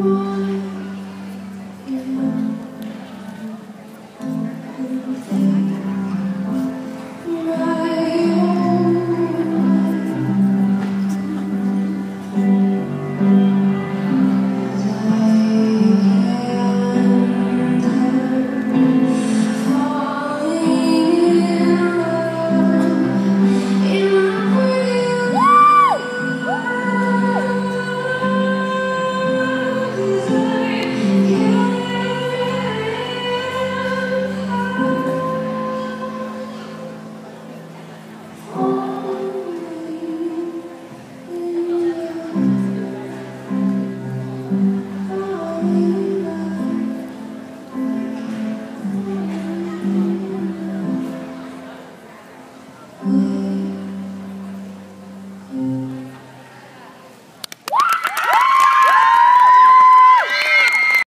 Oh.